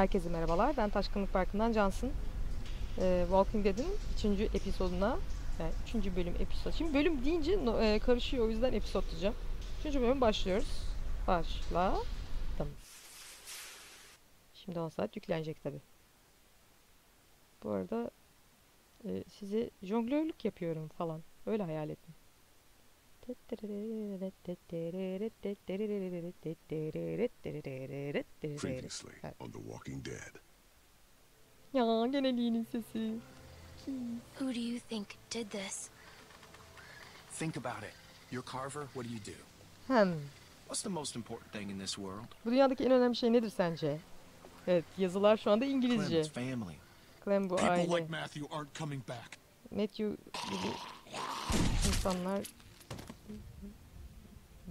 Herkese merhabalar. Ben Taşkınlık Parkı'ndan Cansın. Ee, Walking Dead'in 3. episoduna, yani 3. bölüm episod. Şimdi bölüm deyince e, karışıyor o yüzden episod diyeceğim. 3. bölüm başlıyoruz. Başladım. Şimdi 10 saat yüklenecek tabi. Bu arada e, size jonglörlük yapıyorum falan. Öyle hayal ettim. Previously on The Walking Dead. Ya gene Lee'nin sesi. Who do you think did this? Think about it. You're Carver, what do you do? Hem. What's the most important thing in this world? Bu dünyadaki en önemli şey nedir sence? Evet, yazılar şu anda İngilizce. Clem's family. Clem bu People aile. like Matthew aren't coming back. Matthew gibi insanlar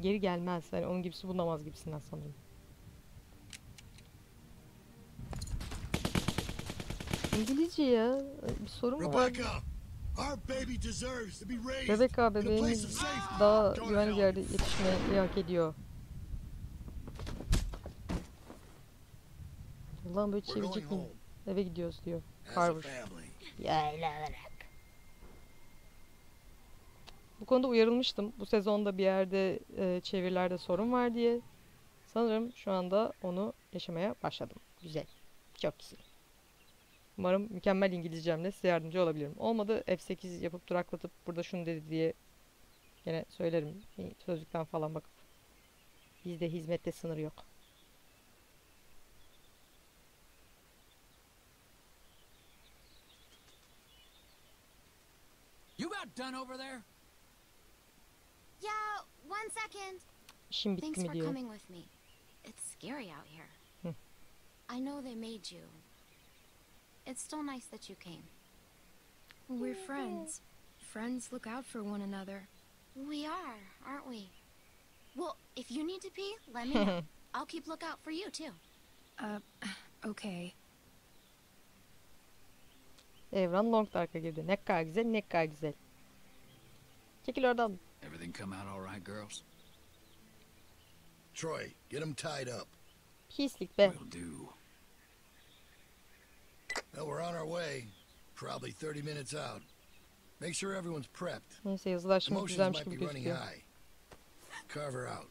geri gelmez. Yani onun gibisi bulunamaz gibisinden sanırım. İngilizce ya. Bir sorun mu var? Rebecca, bebeğimiz daha güvenli bir yerde yetişmeyi hak ediyor. Ulan böyle çevirecek miyim? Eve gidiyoruz diyor. Carver. family. Bu konuda uyarılmıştım. Bu sezonda bir yerde e, çevirilerde sorun var diye. Sanırım şu anda onu yaşamaya başladım. Güzel. Çok güzel. Umarım mükemmel İngilizcemle size yardımcı olabilirim. Olmadı F8 yapıp duraklatıp burada şunu dedi diye gene söylerim. Sözlükten falan bakıp. Bizde hizmette sınır yok. You about done over there? Yeah, one second. İşim bitti Thanks for diyor. coming with me. It's scary out here. I know they made you. It's still nice that you came. We're friends. Friends look out for one another. We are, aren't we? Well, if you need to pee, let me know. I'll keep lookout for you too. Uh, okay. Evran Long Dark'a girdi. Ne kadar güzel ne kadar güzel. Çekil oradan. Everything come out all right, girls? Troy, get him tied up. Pislik be. Will do. Well, we're on our way. Probably 30 minutes out. Make sure everyone's prepped. Neyse yazılar şimdi Emotions might be running gözüküyor. high. Carver out.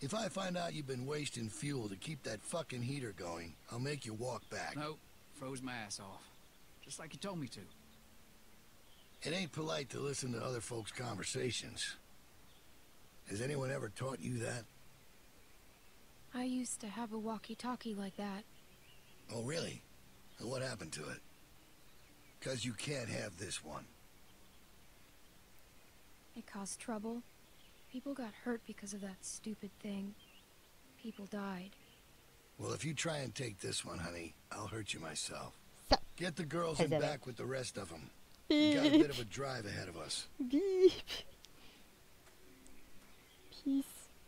If I find out you've been wasting fuel to keep that fucking heater going, I'll make you walk back. Nope. Froze my ass off. Just like you told me to. It ain't polite to listen to other folks' conversations. Has anyone ever taught you that? I used to have a walkie-talkie like that. Oh, really? And what happened to it? Because you can't have this one. It caused trouble. People got hurt because of that stupid thing. People died. Well, if you try and take this one, honey, I'll hurt you myself. Sa- Get the girls in back with the rest of them. We got a bit of a drive ahead of us. Bip. Pis.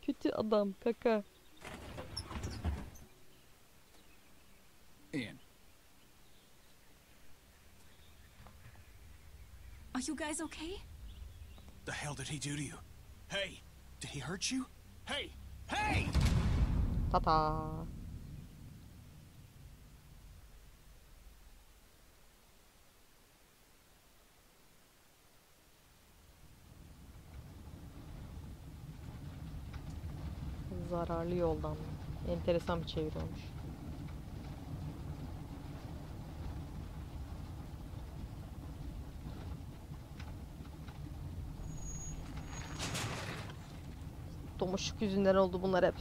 Kötü adam. Kaka. Ian, Are you guys okay? The hell did he do to you? Hey, did he hurt you? Hey, hey! Tata. Zararlı yoldan. Enteresan bir çeviri olmuş. Domuşuk yüzünden oldu bunlar hep.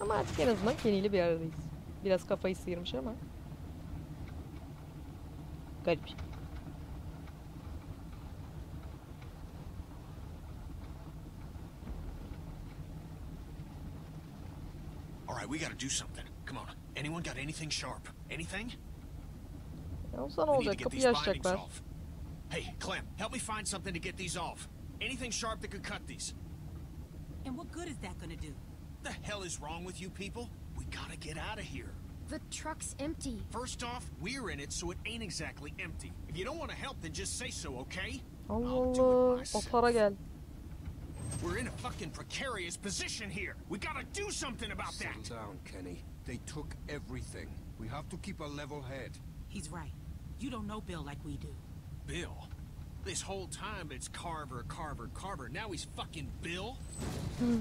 Ama artık en azından Kenny bir aradayız. Biraz kafayı sıyırmış ama. Garip. All right, we gotta do something. Come on. Anyone got anything sharp? Anything? Ya olsa ne We need to olacak? get Kapıyı these bindings açacaklar. off. Hey, Clem, help me find something to get these off. Anything sharp that could cut these. And what good is that gonna do? The hell is wrong with you people? We gotta get out of here. The truck's empty. First off, we're in it, so it ain't exactly empty. If you don't want to help, then just say so, okay? Allah I'll do it Allah. myself. Oh, Otara gel. We're in a fucking precarious position here. We gotta do something about that. Settle down, Kenny. They took everything. We have to keep a level head. He's right. You don't know Bill like we do. Bill. This whole time it's Carver, Carver, Carver. Now he's fucking Bill? Hmm.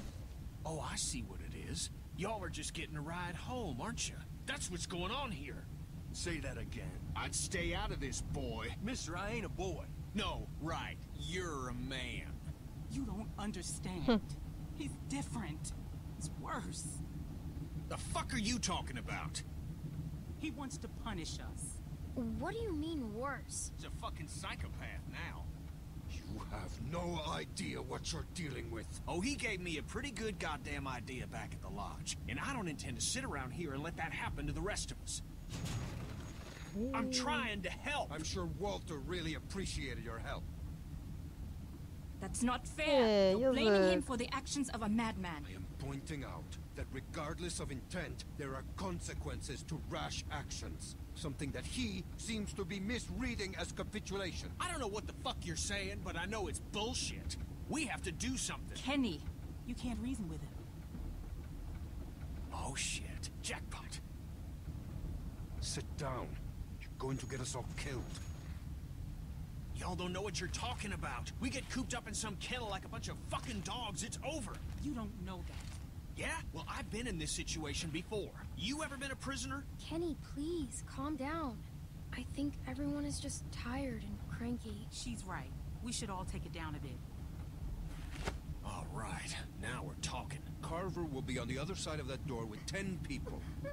oh, I see what it is. Y'all are just getting a ride home, aren't you? That's what's going on here. Say that again. I'd stay out of this, boy. Mister, I ain't a boy. No, right. You're a man. You don't understand. Hmm. He's different. It's worse. The fuck are you talking about? He wants to punish us. What do you mean worse? He's a fucking psychopath now. You have no idea what you're dealing with. Oh, he gave me a pretty good goddamn idea back at the lodge. And I don't intend to sit around here and let that happen to the rest of us. I'm trying to help. I'm sure Walter really appreciated your help. That's not fair. Hey, You're blaming him for the actions of a madman. I am pointing out that regardless of intent, there are consequences to rash actions. Something that he seems to be misreading as capitulation. I don't know what the fuck you're saying, but I know it's bullshit. We have to do something. Kenny, you can't reason with him. Oh shit. Jackpot. Sit down. You're going to get us all killed. Y'all don't know what you're talking about. We get cooped up in some kennel like a bunch of fucking dogs, it's over. You don't know that. Yeah? Well, I've been in this situation before. You ever been a prisoner? Kenny, please, calm down. I think everyone is just tired and cranky. She's right. We should all take it down a bit. All right. Now we're talking. Carver will be on the other side of that door with ten people.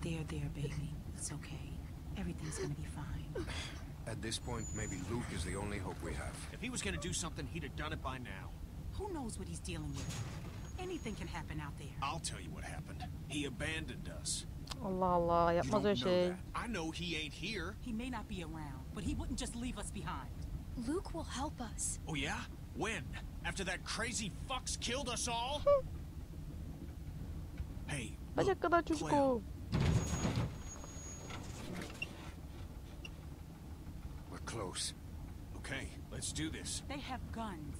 There, there, baby. It's okay. Everything's gonna be fine. At this point, maybe Luke is the only hope we have. If he was gonna do something, he'd have done it by now. Who knows what he's dealing with? Anything can happen out there. I'll tell you what happened. He abandoned us. Oh, Allah Allah You yapmaz don't öyle know şey. that. I know he ain't here. He may not be around, but he wouldn't just leave us behind. Luke will help us. Oh yeah? When? After that crazy fucks killed us all? hey, Bacak look, kadar çocuk Clem, o. We're close. Okay, let's do this. They have guns.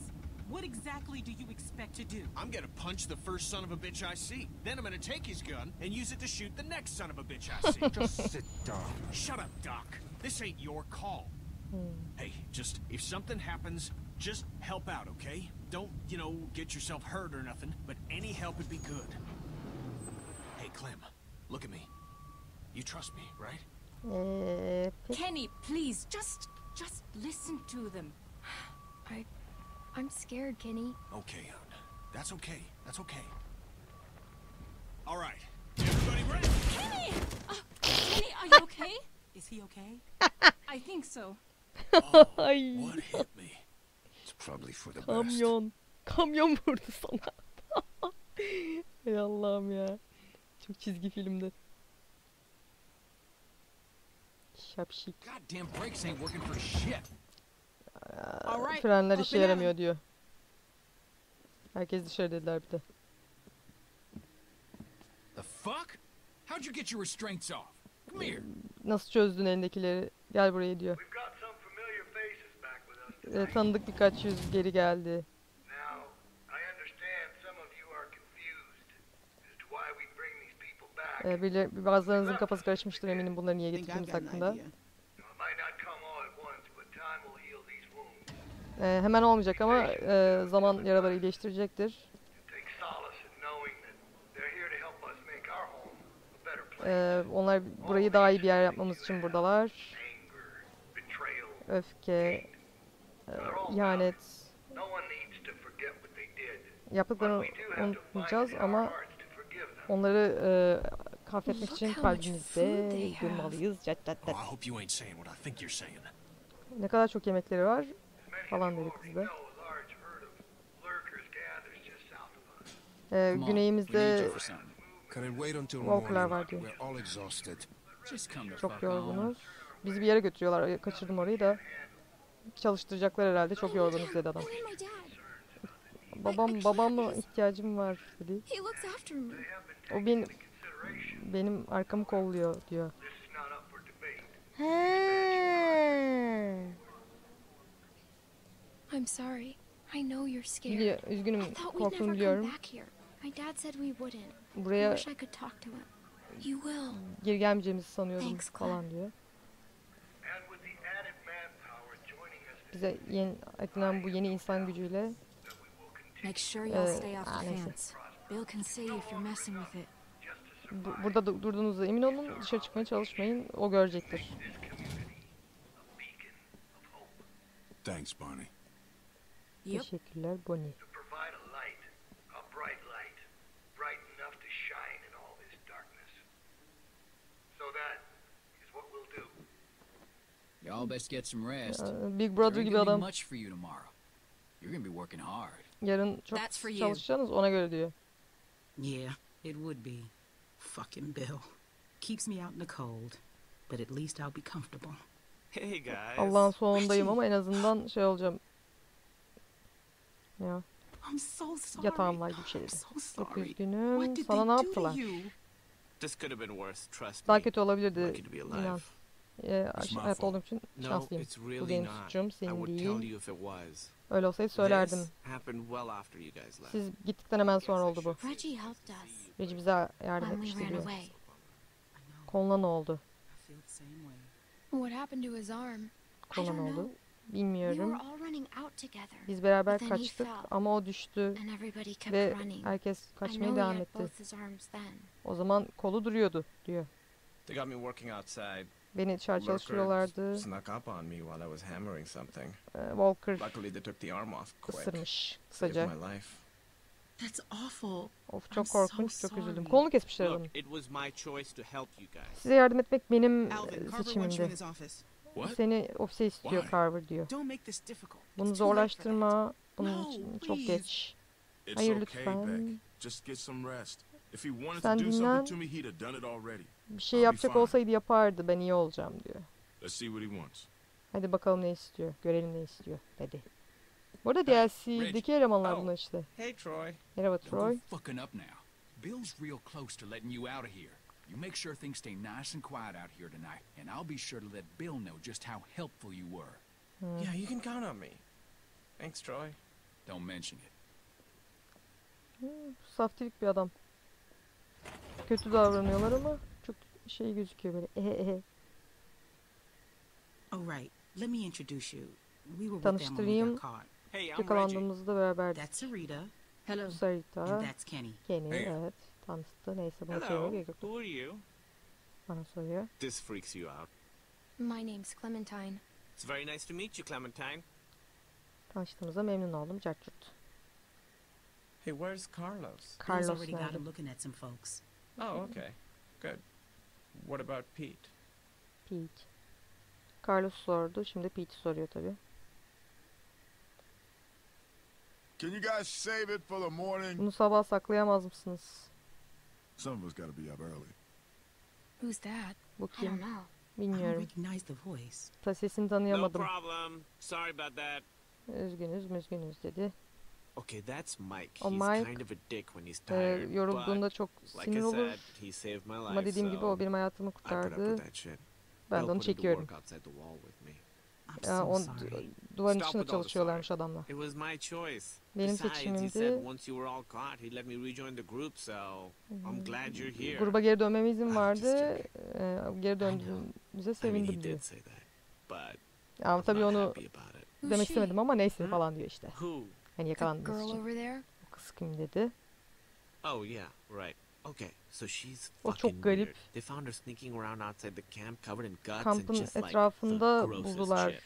What exactly do you expect to do? I'm gonna punch the first son of a bitch I see. Then I'm gonna take his gun and use it to shoot the next son of a bitch I see. Just sit down. Shut up, Doc. This ain't your call. Hmm. Hey, just if something happens, just help out, okay? Don't, you know, get yourself hurt or nothing, but any help would be good. Hey, Clem, look at me. You trust me, right? Eee. Kenny, please, just just listen to them. I. I'm scared, Kenny. Okay, hon. That's okay. That's okay. All right. Everybody ready? Kenny! Uh, Kenny, are you okay? Is he okay? I think so. Ay What hit me? It's probably for the best. kamyon. Kamyon vurdu sana. Ey Allah'ım ya. Çok çizgi filmdi. Şapşik. Goddamn brakes ain't working for shit. Right. Frenler işe yaramıyor diyor. Herkes dışarı dediler bir de. The fuck? How'd you get your restraints off? Come here. Nasıl çözdün elindekileri? Gel buraya diyor. Ee, tonight. tanıdık birkaç yüz geri geldi. Ee, biri- bazılarınızın kafası karışmıştır eminim bunları niye getirdiğimiz hakkında. idea. Now, it might not come all at once, but time will heal these Ee, hemen olmayacak ama e, zaman yaraları iyileştirecektir. Ee, onlar burayı daha iyi bir yer yapmamız için buradalar. Öfke, e, ihanet yaptıklarını unutmayacağız ama onları e, Look için kalbimizde durmalıyız. Oh. Ne kadar çok yemekleri var falan dedi kız da. Ee, güneyimizde Walker'lar var diyor. Çok yorgunuz. Bizi bir yere götürüyorlar. Kaçırdım orayı da. Çalıştıracaklar herhalde. Çok yorgunuz dedi adam. Babam babama ihtiyacım var dedi. O benim benim arkamı kolluyor diyor. He. I'm sorry. I know you're scared. Biliyor, üzgünüm I thought we'd korktuğunu never come biliyorum. back here. My dad said we wouldn't. I Buraya wish I could talk to him. You will. geri gelmeyeceğimizi sanıyordum Thanks, falan diyor. Bize yeni eklenen bu yeni insan gücüyle Make sure Ee, stay off the fence. Bill can see if you're messing with it. bu- burada du- durduğunuzda emin olun. Dışarı çıkmaya çalışmayın. O görecektir. Thanks, Barney. Yep. Teşekkürler Bonnie. to provide a light, a bright light, bright enough to shine in all this darkness. So that is what we'll. Y'all best get some rest. Ee, Big Brother ain't gibi gonna be adam. much for you tomorrow. You're gonna be working hard. Yarın çok That's for you. çalışacaksınız ona göre diyor. Yeah, it would be. Fucking Bill. Keeps me out in the cold. But at least I'll be comfortable. Hey guys. Allah'ın sonundayım ama en azından şey olacağım. Ya I'm so sorry. yatağım var gibi şey so Çok sorry. üzgünüm. What did Sana ne they do to yaptılar? you? This could have been worse, trust Daha me. kötü olabilirdi. İnan. Ee, fault. olduğum için No, şanslıyım. it's Bu really benim not. suçum, I senin would tell değil. you if it was. Öyle olsaydı söylerdim. This happened well after you guys left. Siz gittikten hemen sonra oldu bu. Reggie helped us Reci bize yardım when we etmişti ran diyor. away. I know. Koluna ne oldu? I feel the same way. What happened to his arm? I Koluna don't ne oldu? Bilmiyorum. were all running out together, Biz beraber But then he kaçtık fell. ama o düştü and everybody kept ve running. herkes I kaçmaya devam had etti. both his arms then. O zaman kolu duruyordu diyor. They got me working outside. Beni dışarı Lurker çalıştırıyorlardı. snuck up on me while I was hammering something. Walker Luckily, they took the arm off quick. ısırmış kısaca. my life. That's awful. Of I'm çok so korkunç, çok üzüldüm. Kolunu kesmişler adamın. Look, it was my choice to help you guys. Size yardım etmek benim e, Alvin, in seçimimdi. Seni ofise istiyor? Carver diyor. Don't make this difficult. Bunu zorlaştırma. Bunun No, için çok please. geç. It's Hayır okay, lütfen. Beck. Just get some rest. If he wanted Sen to do dinlen. something to me, he'd have done it already. Bir şey I'll be yapacak fine. olsaydı yapardı. Ben iyi olacağım diyor. Let's see what he wants. Hadi bakalım ne istiyor. Görelim ne istiyor dedi. Burada DLC'deki elemanlar Oh. bunlar işte. Hey, Troy. Merhaba Troy. fucking up now. Bill's real close to letting you out of here. You make sure things stay nice and quiet out here tonight, and I'll be sure to let Bill know just how helpful you were. Yeah, you can count on me. Thanks, Troy. Don't mention it. Saftirik bir adam. Kötü davranıyorlar ama çok şey gözüküyor böyle. Ehe ehe. Oh, right. Let me introduce you. We were with them. Hey, I'm Reggie. That's Sarita, Hello. and Sarita, that's Kenny. Kenny, Hey. evet. Tanıştı. Neyse Hello. söylemeye gerek yok. Who are you? Bana soruyor. This freaks you out. My name's Clementine. It's very nice to meet you, Clementine. Tanıştığımıza memnun oldum. Cartçurt. Hey, where's Carlos? Carlos already got nerede? him looking at some folks. Oh, okay. Good. What about Pete? Pete. Carlos sordu. Şimdi Pete soruyor tabii. Can you guys save it for the morning? Bunu sabah saklayamaz mısınız? Some of us gotta be up early. Who's that? Bu I don't kim? know. I don't Bilmiyorum. recognize the voice. Ta sesini No tanıyamadım. problem. Sorry about that. Üzgünüz, üzgünüz dedi. Okay, that's Mike. O he's Mike, kind of a dick when he's Ee, tired. yorulduğunda çok like sinir I olur. said, he saved my life. Ama dediğim gibi so o benim hayatımı I put up with kurtardı. that shit. Ben de Bill onu put him to çekiyorum. work outside the wall with me. I'm Ya on, duvarın içinde çalışıyorlarmış adamla. It was my choice. Benim seçimimdi. said once you were all caught, he'd let me rejoin the group, so I'm glad you're here. Gruba geri dönmeme izin I'm vardı. Ee, geri döndüğümüze sevindim diyor. Ama I'm tabii onu demek istemedim ama neyse Hı? falan diyor işte. Hani yakalandığımız için. O kız kim dedi. Oh yeah, right. Okay, so she's O çok fucking garip. weird. They found her sneaking around outside the camp, covered in guts and Kampın just like the etrafında grossest buldular. shit.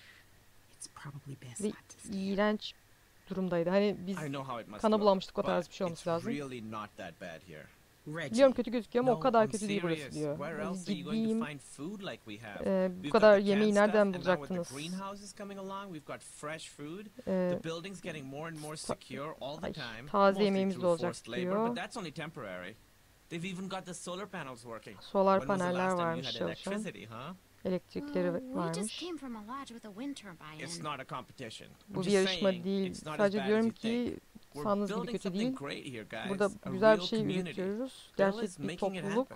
It's probably best Ve not to stay. iğrenç durumdaydı. Hani biz I know how it must kana bulamıştık o but tarz bir şey olması it's lazım. really not that bad here. Reggie, Biliyorum kötü gözüküyor ama o kadar I'm kötü değil burası diyor. Where Yani else are you going ciddiyim. to find food like we have? Ee, bu We've got kadar yemeği nereden and bulacaktınız? the greenhouses coming along, we've got fresh food. Ee, The building's getting more and more ta- secure all the ay, time. taze yemeğimiz de olacak diyor. They've even got the solar panels working. solar When paneller varmış çalışan. huh? Elektrikleri Well, we just varmış. came from a lodge with a wind turbine. It's not a competition. Bu bir yarışma değil. Sadece diyorum ki We're sandığınız gibi building kötü değil. great here, guys. Burada güzel bir şey üretiyoruz. Gerçek bir topluluk.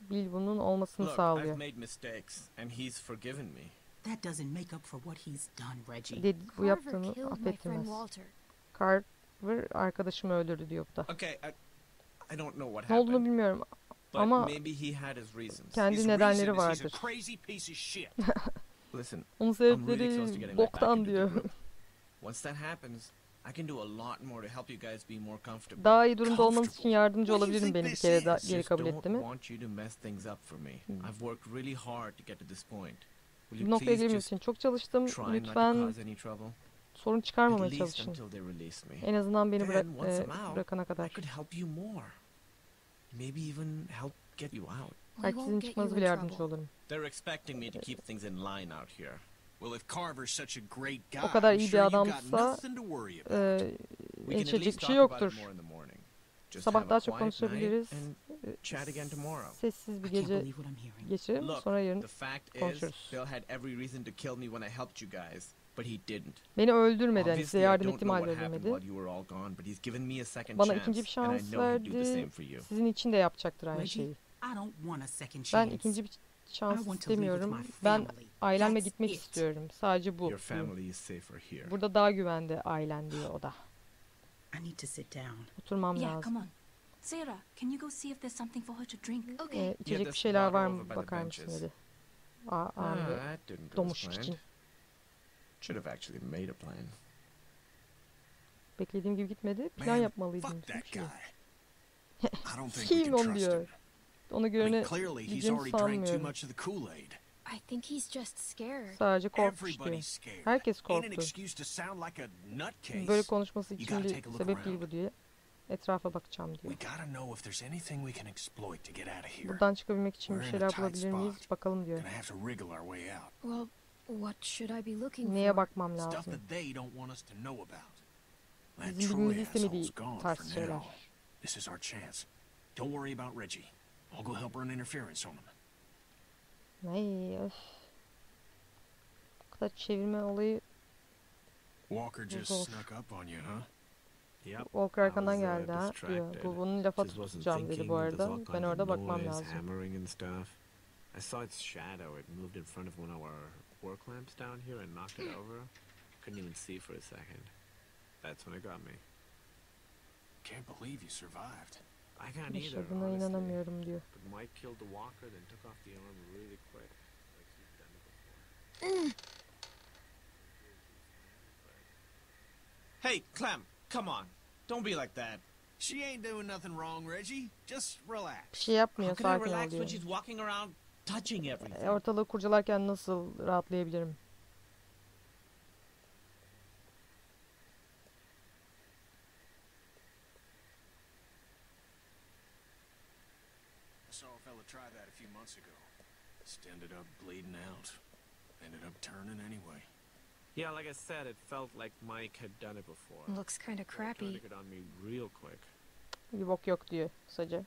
Bill bunun olmasını Look, sağlıyor. That doesn't make up for what he's done, Reggie. Dedi, bu yaptığını affettirmez. Carver arkadaşımı öldürdü diyor bu da. Okay, I, I don't know what Ne olduğunu happened, bilmiyorum but ama maybe he had his reasons. kendi His nedenleri vardır. A crazy piece of shit. Listen, Onun sebepleri boktan diyor. Once that happens, I can do a lot more to help you guys be more comfortable. Daha iyi durumda olmanız için yardımcı olabilirim beni bir kere daha geri Just kabul don't etti mi? want you to mess things up for me. Hmm. I've worked really hard to get to this point. Will Bu you noktaya please gelmek just için çok çalıştım. try not to Lütfen cause any trouble? sorun At çıkarmamaya least çalışın. until they release me. En azından beni Then once e, I'm out, bırakana I kadar. could help you more. Maybe even help get you out. Belki sizin çıkmanız bile yardımcı trouble. olurum. They're expecting me to keep things in line out here. Well, if Carver's such a great guy, O kadar I'm iyi sure bir adamsa nothing to worry about. e, We can at endişecek least bir şey talk about it yoktur. more in the morning. Just Sabah have a daha çok quiet night konuşabiliriz. and chat again tomorrow. Sessiz bir I can't gece believe what I'm hearing. geçirelim. Look, Sonra yarın the fact is, konuşuruz. Beni öldürmedi. Hani size yardım don't ettiğim know halde what happened öldürmedi. while you were all gone, but he's given me a second Bana chance, ikinci bir and I şans know he'd do the same verdi. for you. Sizin için de yapacaktır aynı şeyi. I don't want a second Ben chance. ikinci bir I şans want to live with istemiyorum. my Ben family. ailemle gitmek it. istiyorum. Sadece bu. Your diyor. family is safer here. Burada daha güvende ailen diyor o da. I need to sit down. Oturmam Yeah, lazım. come on. Sarah, can you go see if there's something for her to drink? Okay. Ee, içecek bir şeyler var mı bakar mısın dedi. Aa, Ah, go as Domuş için. Should have actually made a plan. Beklediğim gibi gitmedi. Plan Man, yapmalıydım. fuck that demiş. guy. I don't think we Kim trust diyor. him. Ona I göre mean, ne clearly he's diyeceğimi already drank too sanmıyorum. much of the Kool-Aid. I think he's just scared. Sadece korkmuş diyor. Herkes korktu. Böyle konuşması için bir sebep değil bu diye. Etrafa bakacağım diyor. Buradan çıkabilmek için bir şeyler bulabilir miyiz? Bakalım diyor. Well, what should I be looking Neye bakmam Stuff lazım? that they don't want us to know about. That Bizim Troy bilmemizi istemediği asshole's gone tarz for şeyler. now. This is our chance. Don't worry about Reggie. I'll go help run interference on him. Ay öf. Bu kadar çevirme olayı Walker just snuck up on you, huh? Yep. Walker arkandan uh, geldi ha diyor. Bu bunun lafa Just wasn't tutacağım dedi bu arada. all Ben kinds orada of bakmam noise, lazım. hammering and stuff. I saw its shadow. It moved in front of one of our work lamps down here and knocked it over. Couldn't even see for a second. That's when it got me. Can't believe you survived. I can't either, Yaşadığına honestly. inanamıyorum diyor. But Mike killed the walker, then took off the arm really quick. Like he'd done it before. Mm. Hey, Clem, come on. Don't be like that. She ain't doing nothing wrong, Reggie. Just relax. Bir şey yapmıyor. How can I relax when she's walking around touching everything? E, Ortalığı kurcalarken nasıl rahatlayabilirim? I saw a fella try that a few months ago. Just ended up bleeding out. Ended up turning anyway. Yeah, like I said, it felt like Mike had done it before. Looks kind of crappy. get on me real quick. Bir bok yok diyor kısaca.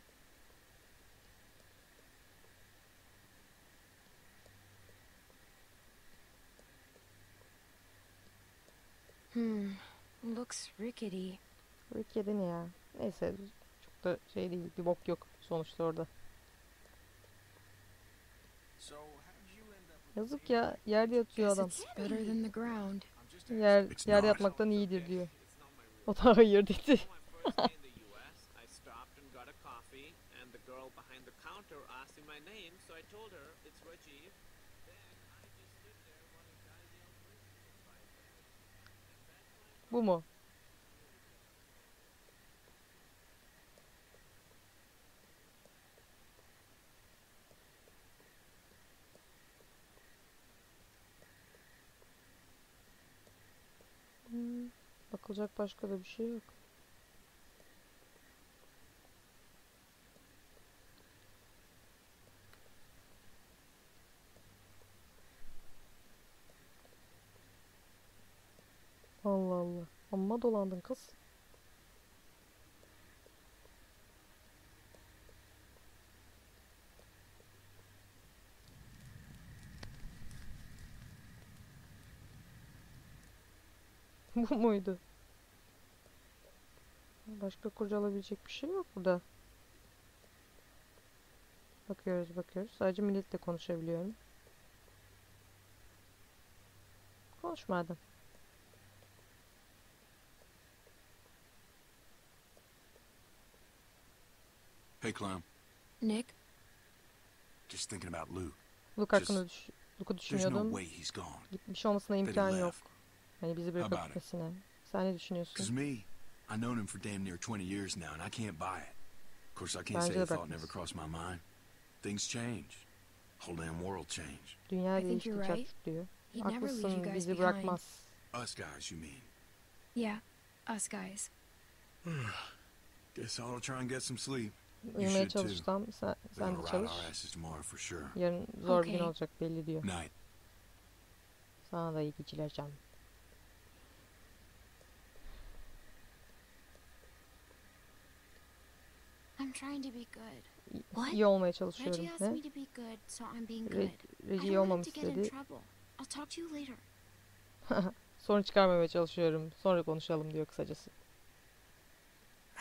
Hmm. Looks rickety. Rick yedi ne ya? Neyse çok da şey değil. Bir bok yok sonuçta orada. Yazık ya yerde yatıyor adam. it's better than the ground. I'm just Yer, yerde yatmaktan iyidir diyor. O da hayır dedi. Бумо. Баклажак, пашка, дубшивок. Allah Allah. Amma dolandın kız. Bu muydu? Başka kurcalayabilecek bir şey yok burada. Bakıyoruz bakıyoruz. Sadece milletle konuşabiliyorum. Konuşma Hey, Clown. Nick? Just thinking about Luke. Luke hakkında düş Luke'u There's no düşünüyordum. way he's gone. Gitmiş olmasına imkan yok. left. Hani bizi How bırakıp about it? gitmesine. Sen ne Because düşünüyorsun? me, I known him for damn near 20 years now, and I can't buy it. Of course, I can't Bence say the thought never crossed my mind. Things change. Whole damn world changed. Dünya I think değişti you're right. diyor. He'd never leave you Haklısın guys bizi behind. bırakmaz. Us guys, you mean? Yeah, us guys. Guess I'll try and get some sleep. Uyumaya çalışsam sen, sen de çalış. Yarın zor bir gün olacak belli diyor. Night. Sana da iyi geceler canım. I'm trying to be good. İyi- What? İyi olmaya Reggie çalışıyorum. asked Ne? me to be good, so I'm being Re- good. Reggie iyi olmamı istedi. trouble. I'll talk to you later. Sorun çıkarmamaya çalışıyorum. Sonra konuşalım diyor kısacası.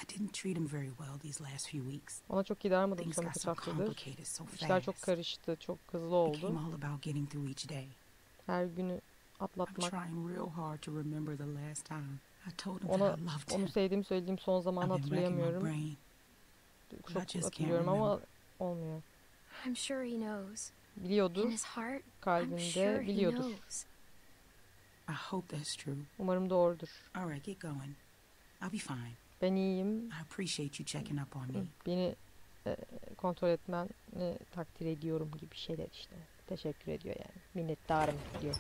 I didn't treat him very well these last few weeks. Ona çok iyi davranmadım Things son got birkaç so haftadır. complicated so İşler çok fast. karıştı, çok hızlı Became oldu. all about getting through each day. Her günü I'm atlatmak. trying real hard to remember the last time I told him Ona that I loved onu him. sevdiğim söylediğim son zamanı hatırlayamıyorum. Çok hatırlıyorum ama olmuyor. I'm sure he knows. Biliyordu In his heart, I'm kalbinde sure he biliyordur. knows. I hope that's true. Umarım doğrudur. All right, get going. I'll be fine. Ben iyiyim. I appreciate you checking up on me. Beni e, kontrol etmeni takdir ediyorum gibi şeyler işte. Teşekkür ediyor yani. Minnettarım diyor.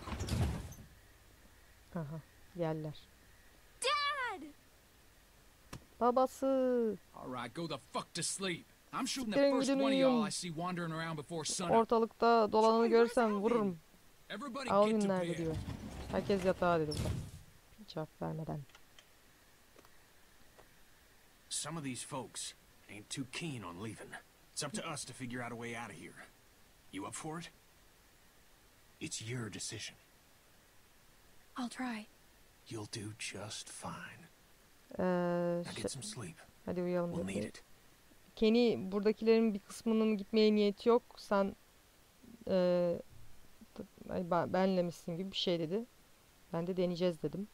Aha geldiler. Dad! Babası. All right, go the fuck to sleep. I'm shooting the first one of y'all. I see wandering around before sunup. Ortalıkta dolananı görsem vururum. Nerede bed. diyor. Herkes yatağa dedi burada. Cevap vermeden. Some of these folks ain't too keen on leaving. It's up to us to figure out a way out of here. You up for it? It's your decision. I'll try. You'll do just fine. Ee, Now şey- get some sleep. hadi uyuyalım We'll need it. Kenny buradakilerin bir kısmının gitmeye niyeti yok. Sen eee, t- ay, ben, benle misin gibi bir şey dedi. Ben de deneyeceğiz dedim.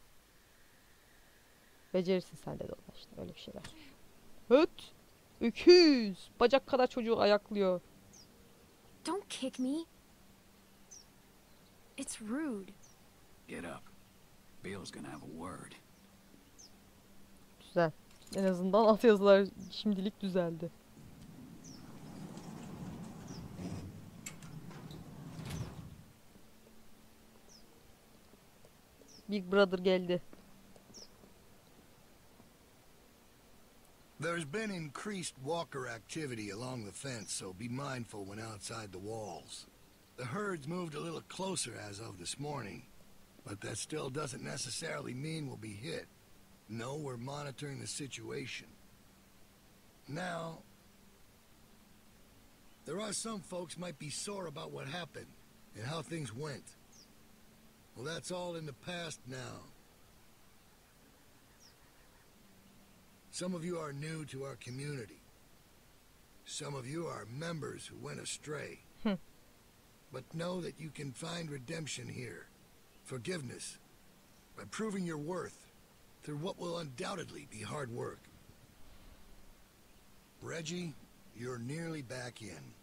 Becerirsin sen dedi ona işte öyle bir şeyler. Höt! Öküz! Bacak kadar çocuğu ayaklıyor. Don't kick me. It's rude. Get up. Bill's gonna have a word. Güzel. En azından alt yazılar şimdilik düzeldi. Big Brother geldi. There's been increased walker activity along the fence, so be mindful when outside the walls. The herd's moved a little closer as of this morning, but that still doesn't necessarily mean we'll be hit. No, we're monitoring the situation. Now, there are some folks might be sore about what happened and how things went. Well, that's all in the past now. Some of you are new to our community. Some of you are members who went astray. Hmm. But know that you can find redemption here, forgiveness, by proving your worth through what will undoubtedly be hard work. Reggie, you're nearly back in.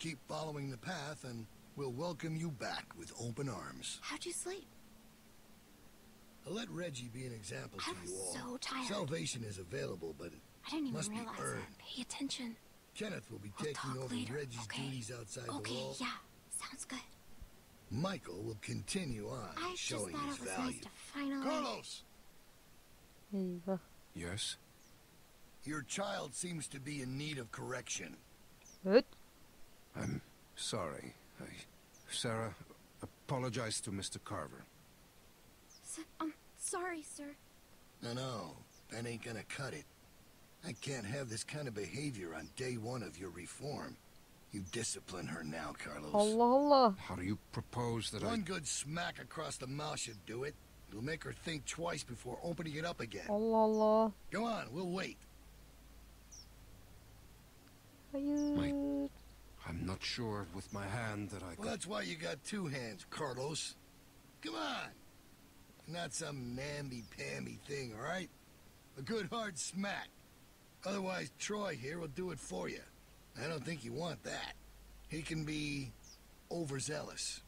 Keep following the path and we'll welcome you back with open arms. How'd you sleep? I'll let Reggie be an example I to was you all. so tired. Salvation is available, but it I didn't even must be realize earned. that. Pay attention. Kenneth will be We'll taking over later, Reggie's okay? duties outside the Okay, yeah. Sounds good. Michael will continue on I just showing thought his it was value. nice to finally... Carlos! Eyvah. Yes? Your child seems to be in need of correction. What? I'm sorry. I, Sarah, apologize to Mr. Carver. S- I'm sorry, sir. No, no, that ain't gonna cut it. I can't have this kind of behavior on day one of your reform. You discipline her now, Carlos. Allah Allah. How do you propose that One I... good smack across the mouth should do it. It'll make her think twice before opening it up again. Allah Allah. Go on, we'll wait. Hayır. I'm not sure with my hand that I Well, could... that's why you got two hands, Carlos. Come on. Not some namby-pamby thing, all right? A good hard smack. Otherwise, Troy here will do it for you. I don't think you want that. He can be overzealous.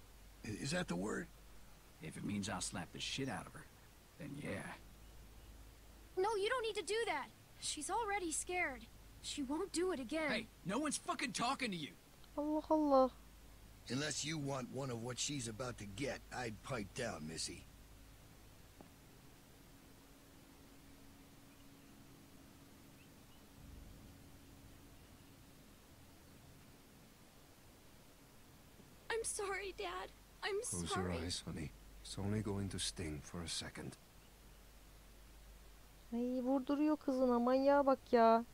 Is that the word? If it means I'll slap the shit out of her, then yeah. No, you don't need to do that. She's already scared. She won't do it again. Hey, no one's fucking talking to you. Allah Allah. Unless you want one of what she's about to get, I'd pipe down, Missy. Sorry, Dad. I'm Close sorry. your eyes, honey. It's only going to sting for a second. Ay vurduruyor kızına manyağa bak ya.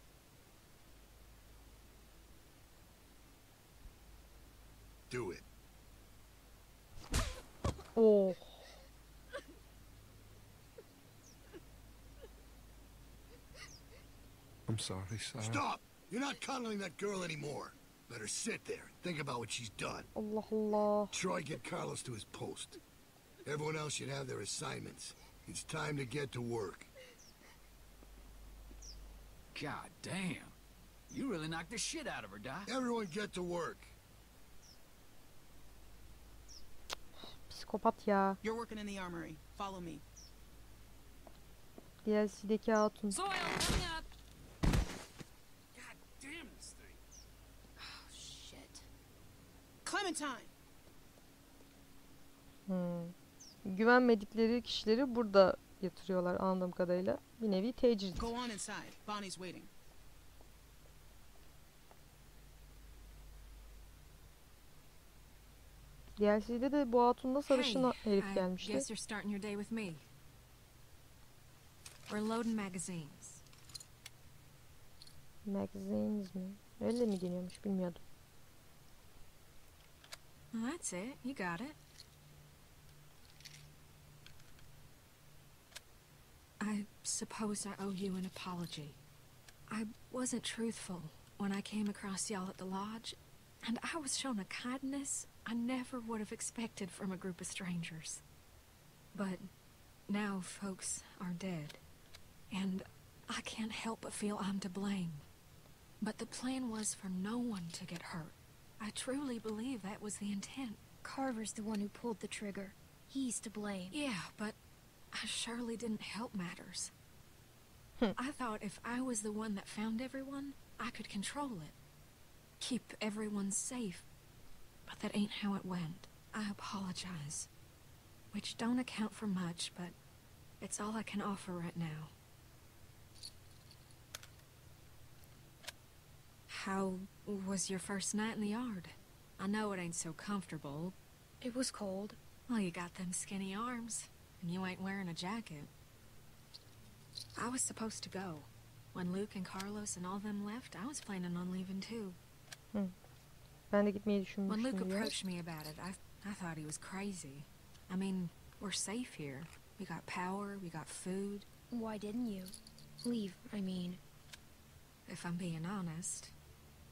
Do it. Oh. I'm sorry, Sarah. Stop! You're not cuddling that girl anymore. Let her sit there and think about what she's done. Allah Allah. Troy, get Carlos to his post. Everyone else should have their assignments. It's time to get to work. God damn. You really knocked the shit out of her, Doc. Everyone get to work. Psikopat ya. You're working in the armory. Follow me. DLC'deki hatun. Soil, Clementine! Hmm. Güvenmedikleri kişileri burada yatırıyorlar anladığım kadarıyla. Bir nevi tecrit. Go on inside. Bonnie's waiting. DLC'de de bu hatunla sarışın ha- herif I gelmişti. guess you're starting your day with me. We're loading magazines. Magazines mi? Öyle mi deniyormuş bilmiyordum. Well, that's it. You got it. I suppose I owe you an apology. I wasn't truthful when I came across y'all at the lodge, and I was shown a kindness I never would have expected from a group of strangers. But now folks are dead, and I can't help but feel I'm to blame. But the plan was for no one to get hurt. I truly believe that was the intent. Carver's the one who pulled the trigger. He's to blame. Yeah, but I surely didn't help matters. Hmm. I thought if I was the one that found everyone, I could control it. Keep everyone safe. But that ain't how it went. I apologize. Which don't account for much, but it's all I can offer right now. How was your first night in the yard? I know it ain't so comfortable. It was cold. Well, you got them skinny arms, and you ain't wearing a jacket. I was supposed to go. When Luke and Carlos and all them left, I was planning on leaving too. Ben de gitmeyi When Luke approached me about it, I I thought he was crazy. I mean, we're safe here. We got power, we got food. Why didn't you? Leave, I mean. If I'm being honest,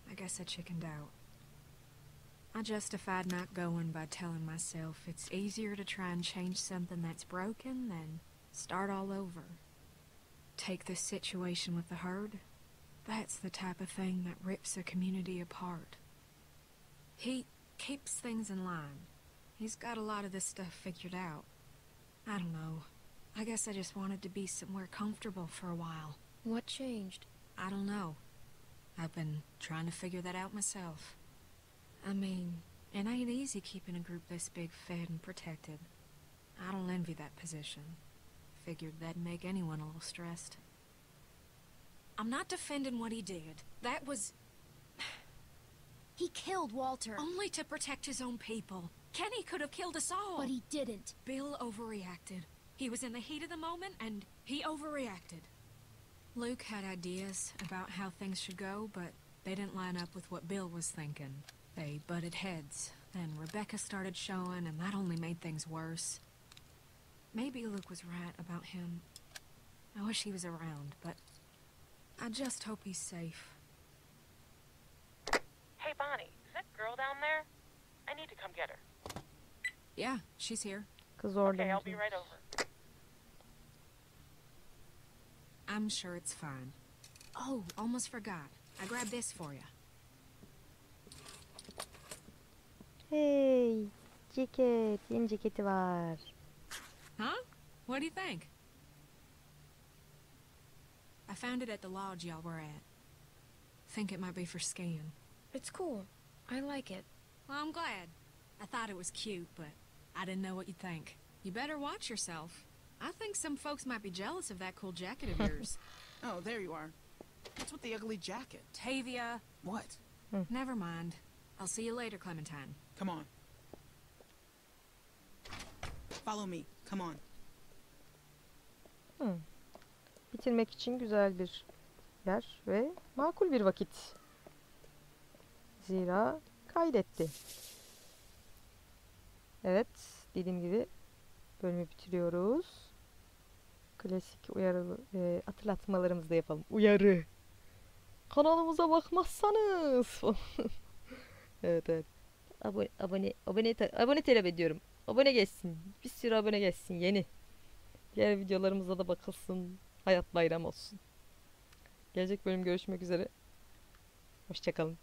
I guess I chickened out. I justified not going by telling myself it's easier to try and change something that's broken than start all over. Take this situation with the herd. That's the type of thing that rips a community apart. He keeps things in line. He's got a lot of this stuff figured out. I don't know. I guess I just wanted to be somewhere comfortable for a while. What changed? I don't know. I've been trying to figure that out myself. I mean, it ain't easy keeping a group this big fed and protected. I don't envy that position. Figured that'd make anyone a little stressed. I'm not defending what he did. That was He killed Walter. only to protect his own people. Kenny could have killed us all. But he didn't. Bill overreacted. He was in the heat of the moment and he overreacted. Luke had ideas about how things should go, but they didn't line up with what Bill was thinking. They butted heads, and Rebecca started showing, and that only made things worse. Maybe Luke was right about him. I wish he was around, but I just hope he's safe. Hey, Bonnie, is that girl down there? I need to come get her. Yeah, she's here. Cause okay, I'll be right over. I'm sure it's fine. Oh, almost forgot. I grabbed this for you. Hey, ceket. Yeni ceketi var. Huh? What do you think? I found it at the lodge y'all were at. Think it might be for skiing. It's cool. I like it. Well, I'm glad. I thought it was cute, but I didn't know what you'd think. You better watch yourself. I think some folks might be jealous of that cool jacket of yours. Oh, there you are. What's with the ugly jacket? Tavia. What? Never mind. I'll see you later, Clementine. Come on. Follow me. Come on. Hı. Bitirmek için güzel bir yer ve makul bir vakit. Zira kaydetti. Evet, dediğim gibi bölümü bitiriyoruz. Klasik uyarı e, hatırlatmalarımızı da yapalım. Uyarı. Kanalımıza bakmazsanız. evet evet. Abone abone abone abone talep ediyorum. Abone geçsin. Bir sürü abone geçsin yeni. Diğer videolarımıza da bakılsın. Hayat bayram olsun. Gelecek bölüm görüşmek üzere. Hoşçakalın.